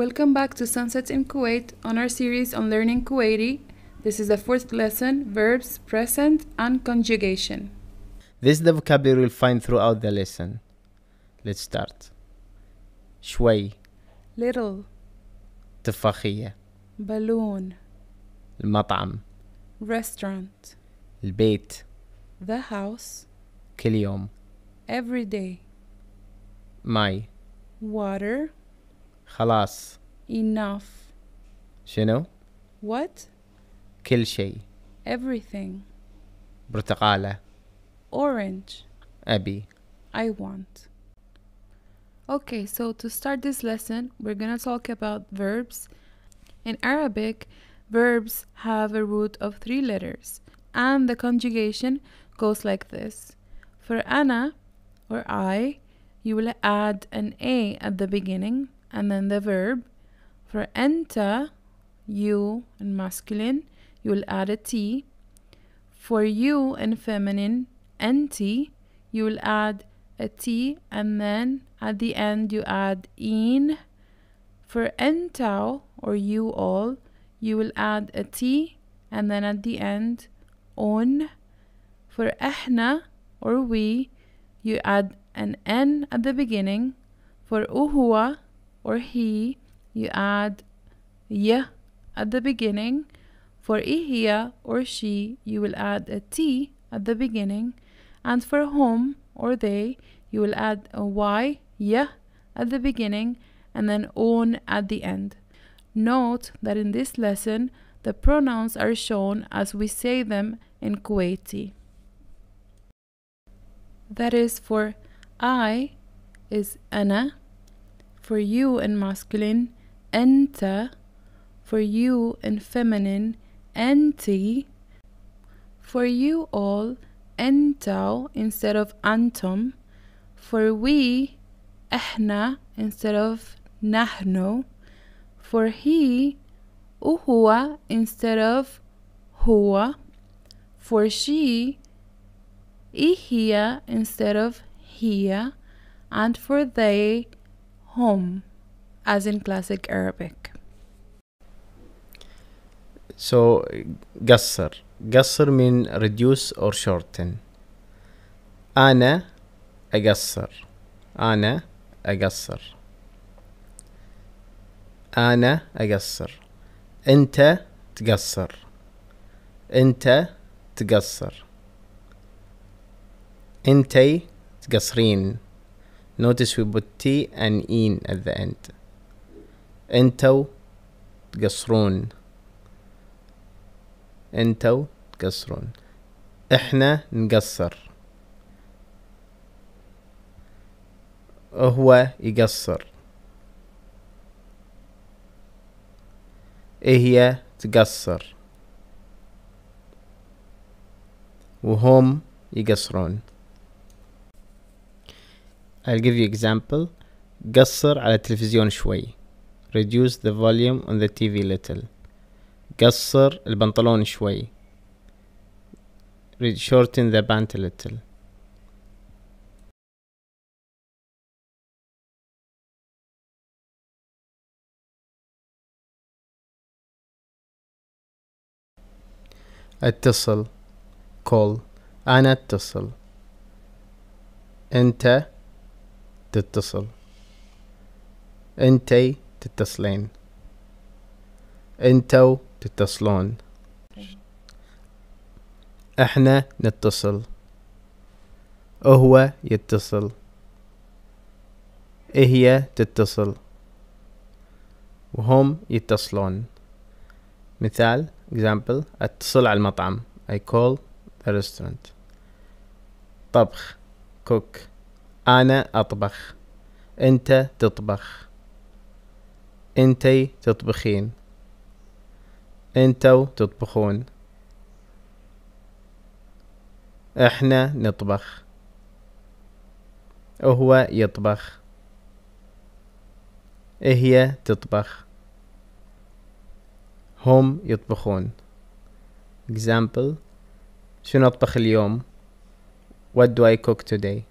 Welcome back to Sunsets in Kuwait on our series on learning Kuwaiti. This is the fourth lesson verbs, present, and conjugation. This is the vocabulary you'll find throughout the lesson. Let's start. شوي Little, تفاحية balloon, المطعم restaurant, البيت the house, كل يوم every day, ماي water, خلاص enough. شنو What? كل شيء Everything. برتقالة Orange. أبي I want. Okay, so to start this lesson, we're gonna talk about verbs. In Arabic, verbs have a root of three letters, and the conjugation goes like this. For ana or I, you will add an a at the beginning and then the verb. For enta, you in masculine, you will add a t. For you in feminine, enti, you will add a T and then at the end you add in. For entau or you all, you will add a T and then at the end on. For ehna or we, you add an N at the beginning. For uhuwa or he, you add y at the beginning. For ihia or she, you will add a t at the beginning. And for whom or they, you will add a y, y at the beginning and then on at the end. Note that in this lesson, the pronouns are shown as we say them in Kuwaiti. That is for I is ana, for you in masculine, أنت, for you in feminine, أنتي, for you all, أنتوا instead of أنتم, for we, إحنا instead of نحن, for he, هو instead of هو, for she, هي instead of هي, and for they, هم, as in classic Arabic. So قصر. قصر mean reduce or shorten. أنا أقصر. أنا أقصر. أنا أقصر. أنت تقصر. أنت تقصر. أنتي تقصرين. Notice we put T and in at the end. أنتو تقصرون أنتو تقصرون إحنا نقصر هو يقصر هي تقصر وهم يقصرون I'll give you example قصر على التلفزيون شوي reduce the volume on the TV little قصر البنطلون شوي shorten the pant a little اتصل call أنا اتصل أنت تتصل. أنتي تتصلين. أنتو تتصلون. إحنا نتصل. هو يتصل. هي تتصل. وهم يتصلون. مثال example اتصل على المطعم. I call the restaurant. طبخ. cook. أنا أطبخ. أنت تطبخ. أنتي تطبخين. أنتو تطبخون. إحنا نطبخ. هو يطبخ. هي تطبخ. هم يطبخون. Example. شنو أطبخ اليوم؟ What do I cook today?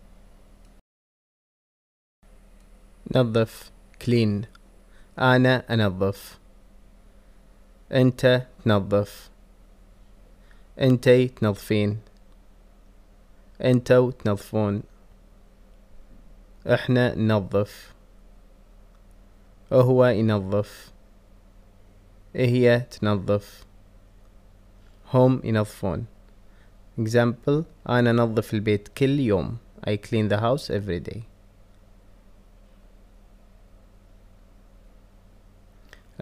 نظف. clean أنا أنظف. أنت تنظف. أنتي تنظفين. أنتو تنظفون. إحنا ننظف. هو ينظف. هي تنظف. هم ينظفون. Example أنا أنظف البيت كل يوم. I clean the house every day.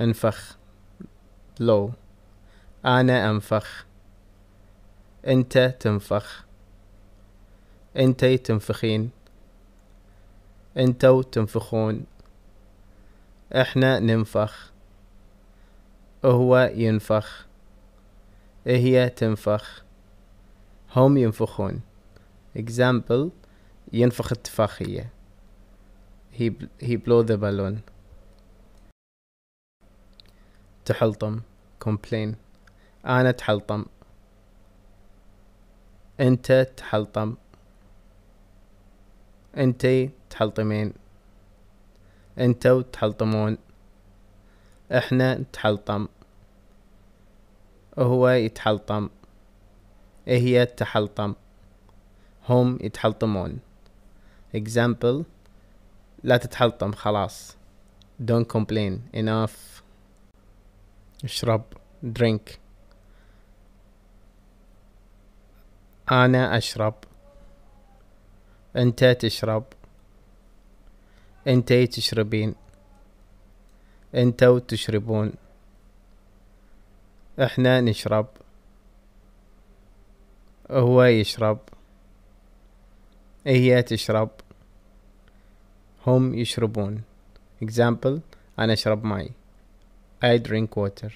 أنفخ. blow أنا أنفخ. أنت تنفخ. أنتي تنفخين. أنتو تنفخون. إحنا ننفخ. هو ينفخ. هي تنفخ. هم ينفخون. Example. ينفخ التفاخية he, he blow the balloon. تحلطم. complain. أنا تحلطم. أنت تحلطم. أنتي تحلطمين. أنتو تحلطمون. إحنا نتحلطم هو يتحلطم. هي تحلطم. هم يتحلطمون. Example. لا تتحلطم خلاص. Don't complain. Enough. اشرب drink. أنا أشرب. أنت تشرب. أنتي تشربين. أنتو تشربون. إحنا نشرب. هو يشرب. هي تشرب. هم يشربون. Example أنا أشرب ماي. I drink water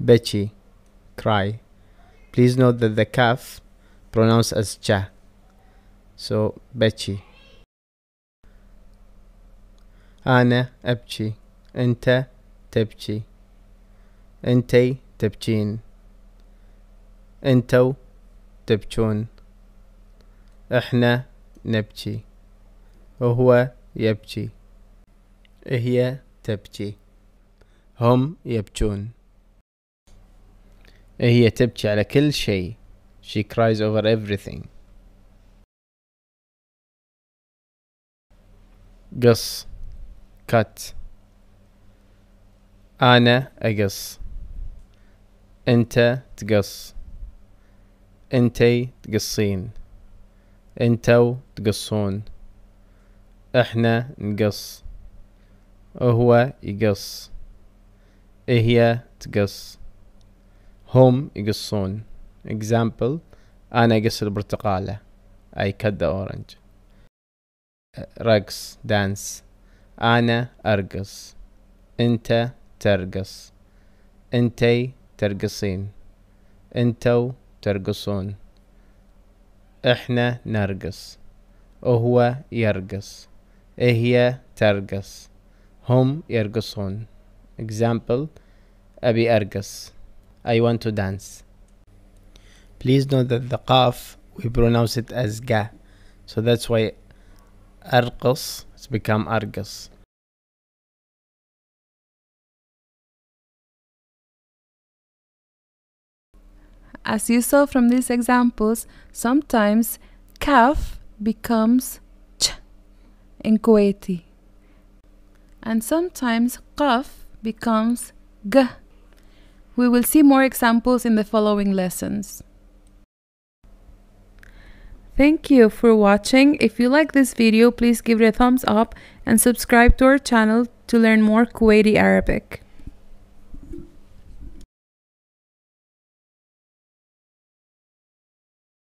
Betchy cry please note that the calf pronounced as cha so Betchy أنا أبكي أنت تبكي أنتي تبكين أنتو تبكون إحنا نبكي. وهو يبكي. هي تبكي. هم يبكون. هي تبكي على كل شيء. She cries over everything. قص. Cut. أنا أقص. أنت تقص. أنتي تقصين. أنتو تقصون. إحنا نقص. هو يقص. هي تقص. هم يقصون. Example. أنا أقص البرتقالة. I cut the orange. رقص. Dance. أنا أرقص. أنت ترقص. أنتي ترقصين. أنتو ترقصون. إحنا نرقص وهو يرقص هي ترقص هم يرقصون example أبي أرقص I want to dance please note that the qaf we pronounce it as ga so that's why أرقص it's become أرقص As you saw from these examples, sometimes kaf becomes ch in Kuwaiti. And sometimes qaf becomes g. We will see more examples in the following lessons. Thank you for watching. If you like this video, please give it a thumbs up and subscribe to our channel to learn more Kuwaiti Arabic.